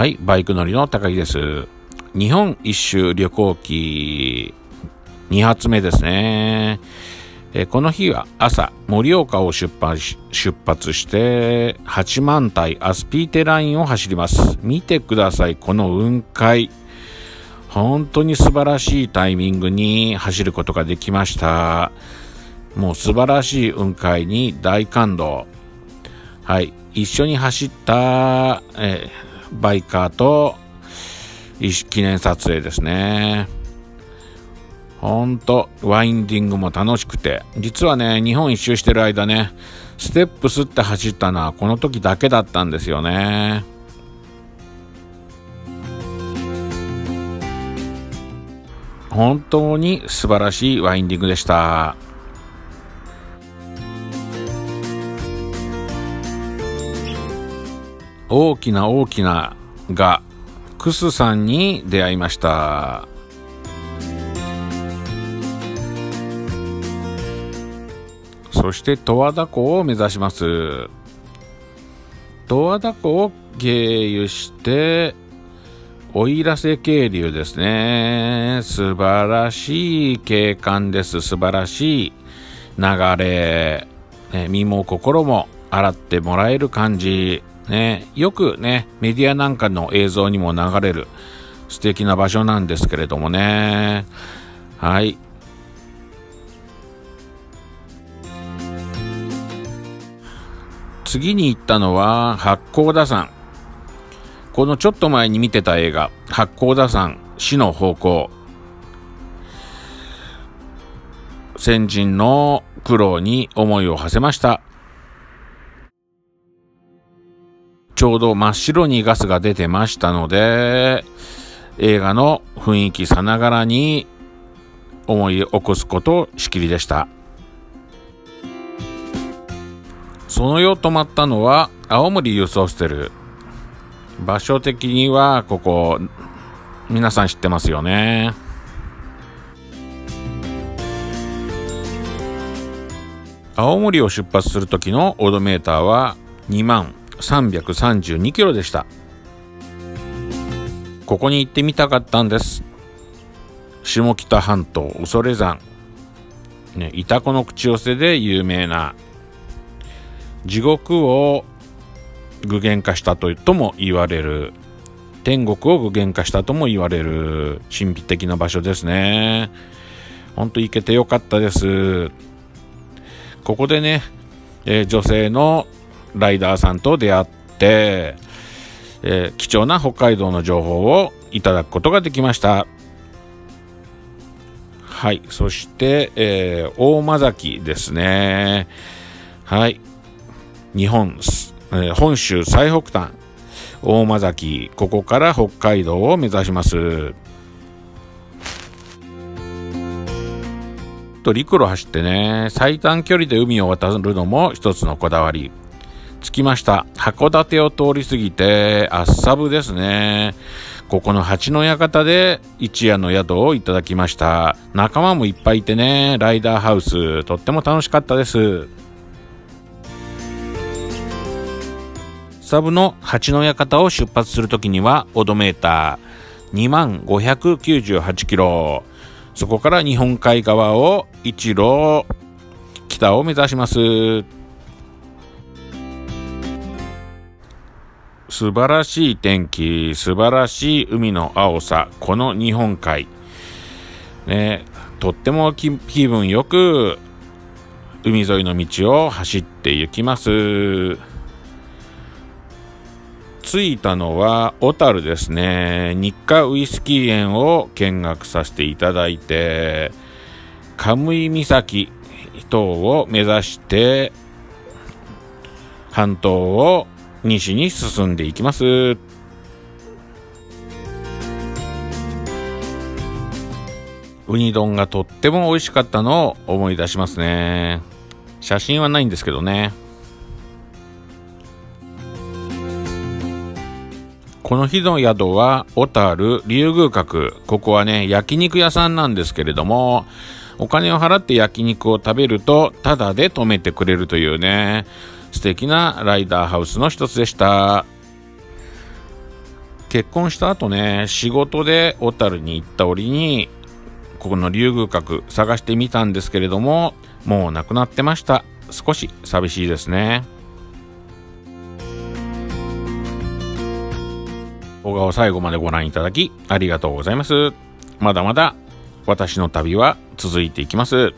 はい、バイク乗りの高木です。日本一周旅行記2発目ですね。えこの日は朝、盛岡を出発出発して八幡平アスピーテラインを走ります。見てください、この雲海。本当に素晴らしいタイミングに走ることができました。もう素晴らしい雲海に大感動。はい。一緒に走った、えー、バイカーと記念撮影ですね。ほんと、ワインディングも楽しくて、実はね、日本一周してる間ね、ステップスって走ったのはこの時だけだったんですよね。本当に素晴らしいワインディングでした。大きな大きながクスさんに出会いました。そして十和田湖を目指します。十和田湖を経由して奥入瀬渓流ですね。素晴らしい景観です。素晴らしい流れ、身も心も洗ってもらえる感じ。ね、よくね、メディアなんかの映像にも流れる素敵な場所なんですけれどもね。はい。次に行ったのは八甲田山。このちょっと前に見てた映画、八甲田山死の方向。先人の苦労に思いを馳せました。ちょうど真っ白にガスが出てましたので、映画の雰囲気さながらに思い起こすことしきりでした。その夜泊まったのは青森ユースホステル。場所的にはここ、皆さん知ってますよね。青森を出発する時のオードメーターは2万332キロでした。ここに行ってみたかったんです。下北半島恐山。ねイタコの口寄せで有名な。地獄を具現化したととも言われる。天国を具現化したとも言われる。神秘的な場所ですね。ほんと行けてよかったです。ここでね、えー、女性のライダーさんと出会って、えー、貴重な北海道の情報をいただくことができました。はい。そして、えー、大間崎ですね。はい。日本、えー、本州最北端、大間崎、ここから北海道を目指します。と陸路走ってね、最短距離で海を渡るのも一つのこだわり。着きました。函館を通り過ぎて、厚サブですね。ここの八の館で一夜の宿をいただきました。仲間もいっぱいいてね、ライダーハウス、とっても楽しかったです。サブの八の館を出発するときには、オドメーター2万598キロ。そこから日本海側を一路北を目指します。素晴らしい天気、素晴らしい海の青さ、この日本海。ね、とっても気分よく海沿いの道を走って行きます。着いたのは小樽ですね。日課ウイスキー園を見学させていただいて、カムイ岬等を目指して半島を西に進んでいきます。ウニ丼がとっても美味しかったのを思い出しますね。写真はないんですけどね。この日の宿は小樽竜宮閣。ここはね、焼肉屋さんなんですけれども、お金を払って焼肉を食べると、タダで止めてくれるというね、素敵なライダーハウスの一つでした。結婚した後ね、仕事で小樽に行った折に、ここの竜宮閣探してみたんですけれども、もうなくなってました。少し寂しいですね。動画を最後までご覧いただきありがとうございます。まだまだ私の旅は続いていきます。